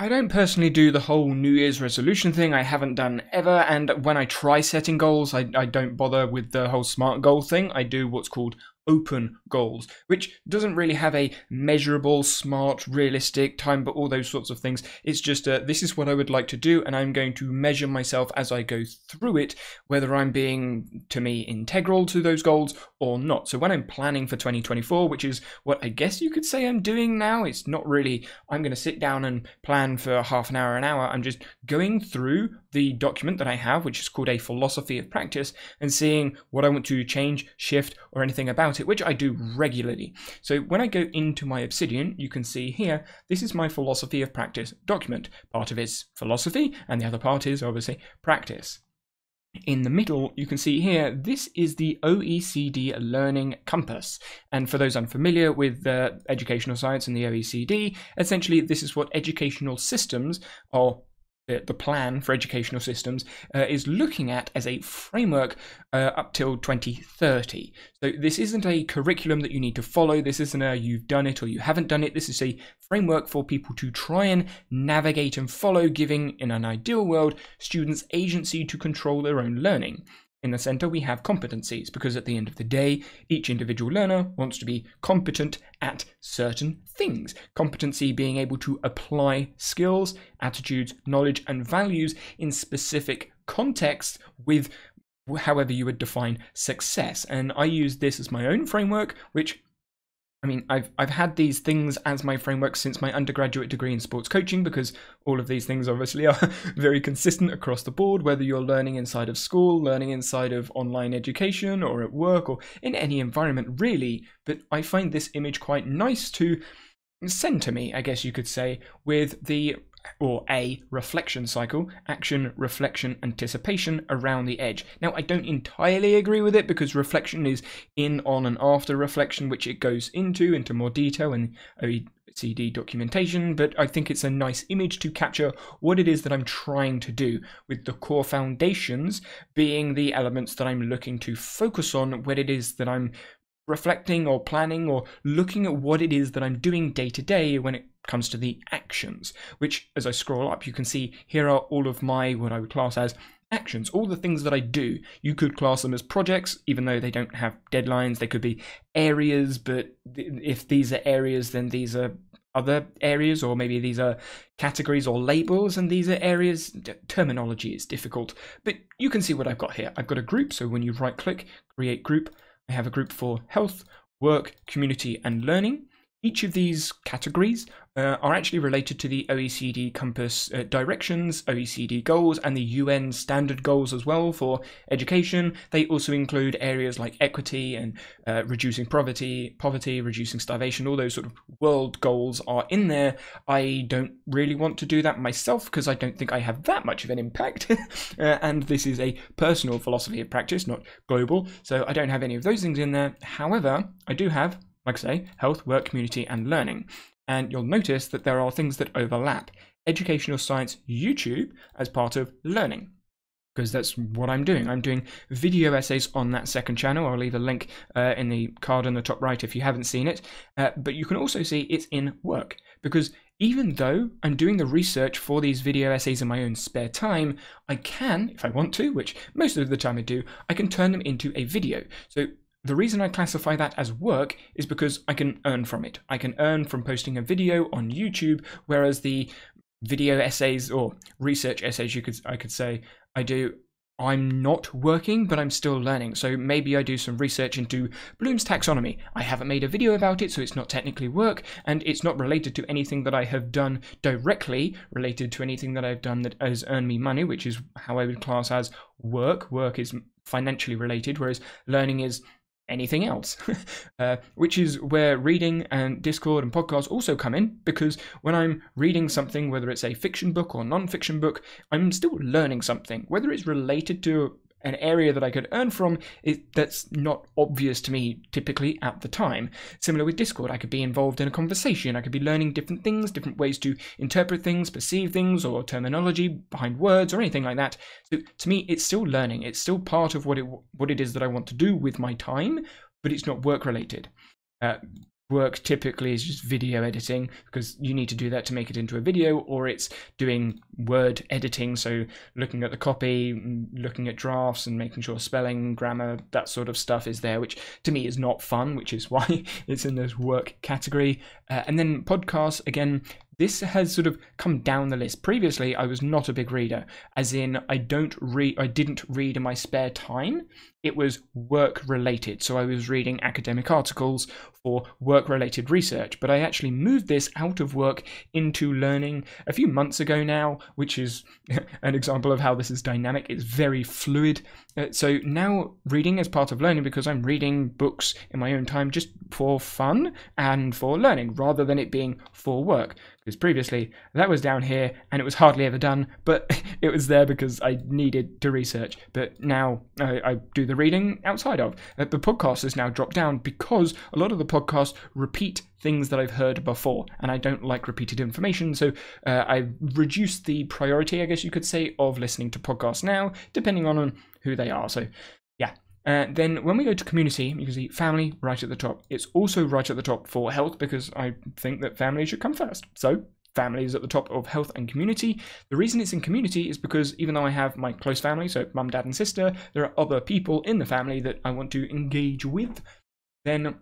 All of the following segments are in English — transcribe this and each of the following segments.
I don't personally do the whole New Year's resolution thing. I haven't done ever. And when I try setting goals, I, I don't bother with the whole SMART goal thing. I do what's called open goals, which doesn't really have a measurable, smart, realistic time, but all those sorts of things. It's just uh, this is what I would like to do, and I'm going to measure myself as I go through it, whether I'm being, to me, integral to those goals or not. So when I'm planning for 2024, which is what I guess you could say I'm doing now, it's not really, I'm going to sit down and plan for half an hour, an hour. I'm just going through the document that I have, which is called a philosophy of practice, and seeing what I want to change, shift, or anything about it, which I do regularly. So when I go into my Obsidian, you can see here, this is my philosophy of practice document. Part of it's philosophy, and the other part is obviously practice. In the middle, you can see here, this is the OECD Learning Compass. And for those unfamiliar with uh, educational science and the OECD, essentially this is what educational systems, or the, the plan for educational systems uh, is looking at as a framework uh, up till 2030. So this isn't a curriculum that you need to follow. This isn't a you've done it or you haven't done it. This is a framework for people to try and navigate and follow, giving, in an ideal world, students agency to control their own learning. In the center, we have competencies because at the end of the day, each individual learner wants to be competent at certain things. Competency being able to apply skills, attitudes, knowledge, and values in specific contexts with however you would define success. And I use this as my own framework, which I mean, I've I've had these things as my framework since my undergraduate degree in sports coaching because all of these things obviously are very consistent across the board, whether you're learning inside of school, learning inside of online education, or at work, or in any environment really. But I find this image quite nice to center me, I guess you could say, with the or a reflection cycle, action, reflection, anticipation around the edge. Now, I don't entirely agree with it because reflection is in, on, and after reflection, which it goes into, into more detail in OECD documentation, but I think it's a nice image to capture what it is that I'm trying to do, with the core foundations being the elements that I'm looking to focus on, what it is that I'm reflecting or planning or looking at what it is that I'm doing day to day when it comes to the actions, which as I scroll up, you can see here are all of my, what I would class as actions, all the things that I do. You could class them as projects, even though they don't have deadlines. They could be areas, but if these are areas, then these are other areas, or maybe these are categories or labels, and these are areas. Terminology is difficult, but you can see what I've got here. I've got a group, so when you right click, create group, I have a group for health, work, community, and learning. Each of these categories uh, are actually related to the OECD Compass uh, directions, OECD goals, and the UN standard goals as well for education. They also include areas like equity and uh, reducing poverty, poverty, reducing starvation. All those sort of world goals are in there. I don't really want to do that myself because I don't think I have that much of an impact. Uh, and this is a personal philosophy of practice, not global. So I don't have any of those things in there. However, I do have like I say, health, work, community, and learning. And you'll notice that there are things that overlap. Educational Science YouTube as part of learning because that's what I'm doing. I'm doing video essays on that second channel. I'll leave a link uh, in the card on the top right if you haven't seen it. Uh, but you can also see it's in work because even though I'm doing the research for these video essays in my own spare time, I can, if I want to, which most of the time I do, I can turn them into a video. So the reason I classify that as work is because I can earn from it. I can earn from posting a video on YouTube, whereas the video essays or research essays, you could I could say I do. I'm not working, but I'm still learning. So maybe I do some research into Bloom's taxonomy. I haven't made a video about it, so it's not technically work, and it's not related to anything that I have done directly related to anything that I've done that has earned me money, which is how I would class as work. Work is financially related, whereas learning is anything else, uh, which is where reading and Discord and podcasts also come in because when I'm reading something, whether it's a fiction book or non fiction book, I'm still learning something, whether it's related to an area that I could earn from it, that's not obvious to me typically at the time. Similar with Discord, I could be involved in a conversation, I could be learning different things, different ways to interpret things, perceive things, or terminology behind words or anything like that. So to me, it's still learning. It's still part of what it what it is that I want to do with my time, but it's not work related. Uh, work typically is just video editing because you need to do that to make it into a video, or it's doing word editing, so looking at the copy, looking at drafts, and making sure spelling, grammar, that sort of stuff is there, which to me is not fun, which is why it's in this work category. Uh, and then podcasts, again, this has sort of come down the list. Previously, I was not a big reader, as in I don't read, I didn't read in my spare time. It was work related, so I was reading academic articles for work related research. But I actually moved this out of work into learning a few months ago now, which is an example of how this is dynamic. It's very fluid. Uh, so now reading is part of learning because I'm reading books in my own time just for fun and for learning rather than it being for work because previously that was down here and it was hardly ever done, but it was there because I needed to research. But now I, I do the reading outside of. Uh, the podcast has now dropped down because a lot of the podcasts repeat things that I've heard before, and I don't like repeated information, so uh, I've reduced the priority, I guess you could say, of listening to podcasts now, depending on who they are. So yeah, uh, then when we go to community, you can see family right at the top. It's also right at the top for health because I think that family should come first. So family is at the top of health and community. The reason it's in community is because even though I have my close family, so mum, dad, and sister, there are other people in the family that I want to engage with. Then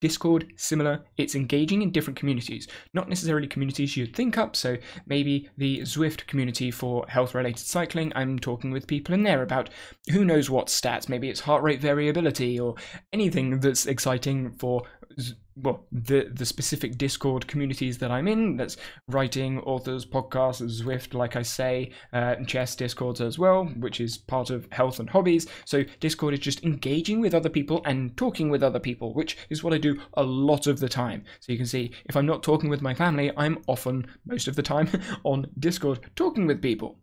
Discord, similar, it's engaging in different communities, not necessarily communities you'd think up. So maybe the Zwift community for health related cycling, I'm talking with people in there about who knows what stats, maybe it's heart rate variability or anything that's exciting for well the the specific discord communities that i'm in that's writing authors podcasts zwift like i say uh, chess discords as well which is part of health and hobbies. So discord is just engaging with other people and talking with other people which is what i do a lot of the time. So you can see if i'm not talking with my family i'm often most of the time on discord talking with people.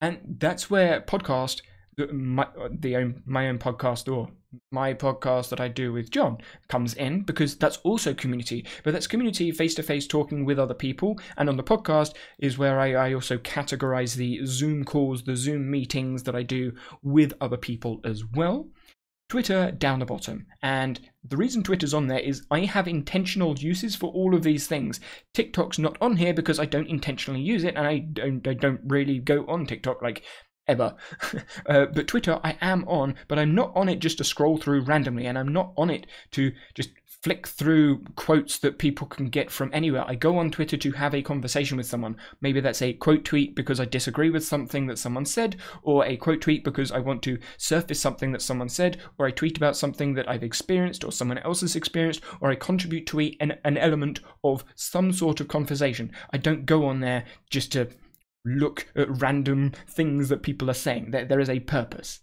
And that's where podcast my the own, my own podcast or my podcast that I do with John comes in because that's also community, but that's community face to face talking with other people. And on the podcast is where I, I also categorize the Zoom calls, the Zoom meetings that I do with other people as well. Twitter down the bottom. And the reason Twitter's on there is I have intentional uses for all of these things. TikTok's not on here because I don't intentionally use it and I don't, I don't really go on TikTok. Like ever. uh, but Twitter, I am on, but I'm not on it just to scroll through randomly, and I'm not on it to just flick through quotes that people can get from anywhere. I go on Twitter to have a conversation with someone. Maybe that's a quote tweet because I disagree with something that someone said, or a quote tweet because I want to surface something that someone said, or I tweet about something that I've experienced or someone else has experienced, or I contribute to an, an element of some sort of conversation. I don't go on there just to look at random things that people are saying. There, there is a purpose,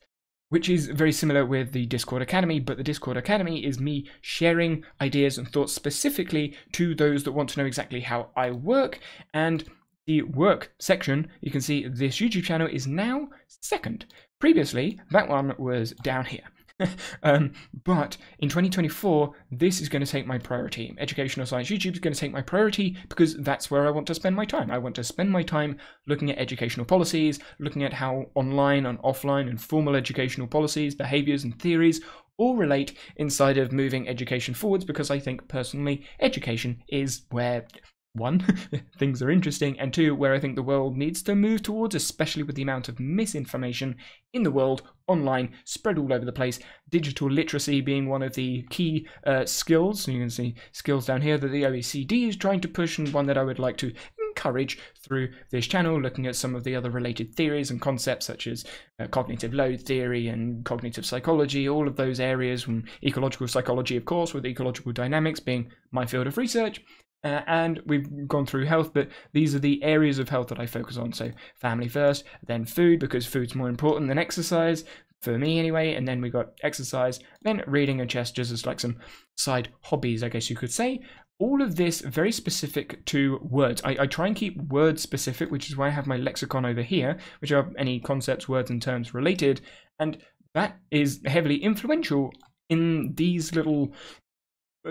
which is very similar with the Discord Academy, but the Discord Academy is me sharing ideas and thoughts specifically to those that want to know exactly how I work. And the work section, you can see this YouTube channel is now second. Previously, that one was down here. um, but in 2024, this is going to take my priority. Educational Science YouTube is going to take my priority because that's where I want to spend my time. I want to spend my time looking at educational policies, looking at how online and offline and formal educational policies, behaviors, and theories all relate inside of moving education forwards because I think personally education is where one, things are interesting, and two, where I think the world needs to move towards, especially with the amount of misinformation in the world, online, spread all over the place. Digital literacy being one of the key uh, skills. You can see skills down here that the OECD is trying to push, and one that I would like to encourage through this channel, looking at some of the other related theories and concepts such as uh, cognitive load theory and cognitive psychology, all of those areas, from ecological psychology, of course, with ecological dynamics being my field of research, uh, and we've gone through health, but these are the areas of health that I focus on. So, family first, then food, because food's more important than exercise, for me anyway. And then we got exercise, then reading and chess, just as like some side hobbies, I guess you could say. All of this very specific to words. I, I try and keep word specific, which is why I have my lexicon over here, which are any concepts, words, and terms related. And that is heavily influential in these little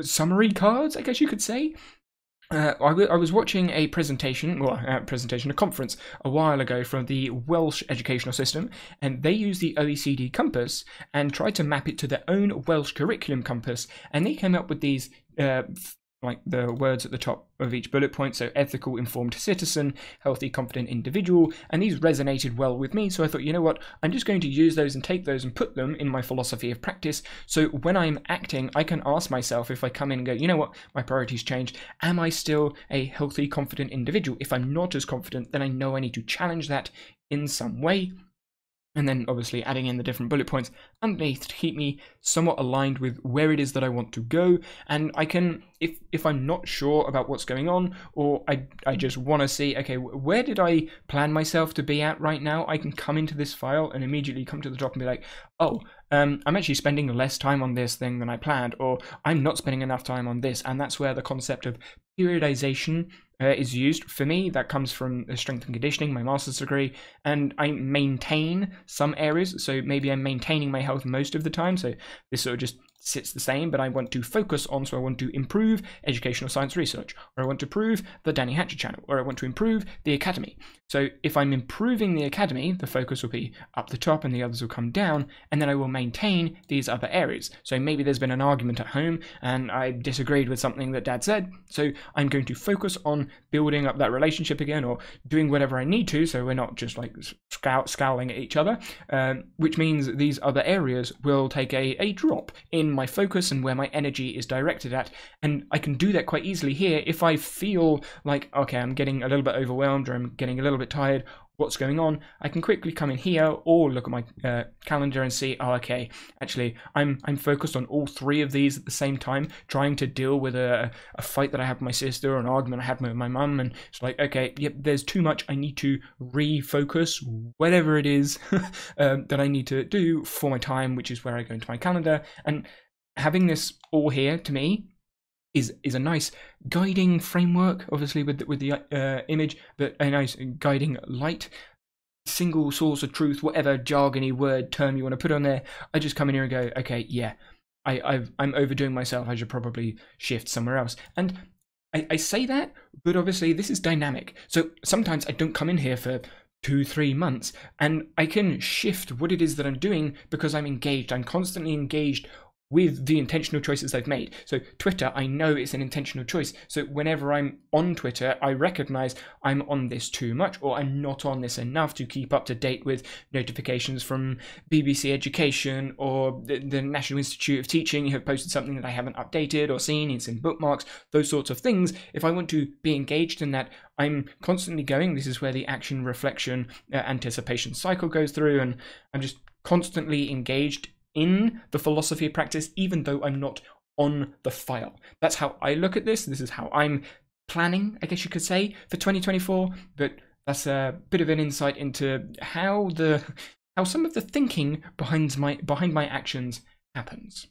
summary cards, I guess you could say. Uh, I, w- I was watching a presentation, well, a presentation, a conference a while ago from the Welsh educational system, and they used the OECD compass and tried to map it to their own Welsh curriculum compass, and they came up with these uh, like the words at the top of each bullet point. So ethical, informed citizen, healthy, confident individual. And these resonated well with me. So I thought, you know what? I'm just going to use those and take those and put them in my philosophy of practice. So when I'm acting, I can ask myself if I come in and go, you know what? My priorities changed. Am I still a healthy, confident individual? If I'm not as confident, then I know I need to challenge that in some way and then obviously adding in the different bullet points underneath to keep me somewhat aligned with where it is that I want to go. And I can if if I'm not sure about what's going on or I I just want to see okay where did I plan myself to be at right now I can come into this file and immediately come to the top and be like oh um, I'm actually spending less time on this thing than I planned or I'm not spending enough time on this and that's where the concept of periodization uh, is used. For me, that comes from strength and conditioning, my master's degree, and I maintain some areas. So maybe I'm maintaining my health most of the time. So this sort of just sits the same, but I want to focus on, so I want to improve educational science research, or I want to improve the Danny Hatcher channel, or I want to improve the academy. So if I'm improving the academy, the focus will be up the top and the others will come down, and then I will maintain these other areas. So maybe there's been an argument at home and I disagreed with something that dad said, so I'm going to focus on building up that relationship again or doing whatever I need to, so we're not just like scowling at each other, um, which means these other areas will take a, a drop in my focus and where my energy is directed at. And I can do that quite easily here if I feel like, okay, I'm getting a little bit overwhelmed or I'm getting a little bit tired what's going on, I can quickly come in here or look at my uh, calendar and see, oh, okay, actually, I'm I'm focused on all three of these at the same time, trying to deal with a, a fight that I have with my sister or an argument I had with my mum, and it's like, okay, yep, there's too much. I need to refocus, whatever it is um, that I need to do for my time, which is where I go into my calendar, and having this all here to me is is a nice guiding framework, obviously with the, with the uh, image, but a nice guiding light, single source of truth, whatever jargony word term you want to put on there. I just come in here and go, okay, yeah, I I've, I'm overdoing myself. I should probably shift somewhere else. And I, I say that, but obviously this is dynamic. So sometimes I don't come in here for two, three months, and I can shift what it is that I'm doing because I'm engaged. I'm constantly engaged with the intentional choices they've made. So Twitter, I know it's an intentional choice. So whenever I'm on Twitter, I recognize I'm on this too much or I'm not on this enough to keep up to date with notifications from BBC Education or the, the National Institute of Teaching have posted something that I haven't updated or seen, it's in bookmarks, those sorts of things. If I want to be engaged in that, I'm constantly going. This is where the action, reflection, uh, anticipation cycle goes through and I'm just constantly engaged in the philosophy of practice, even though I'm not on the file. That's how I look at this. This is how I'm planning, I guess you could say, for 2024. But that's a bit of an insight into how the how some of the thinking behind my behind my actions happens.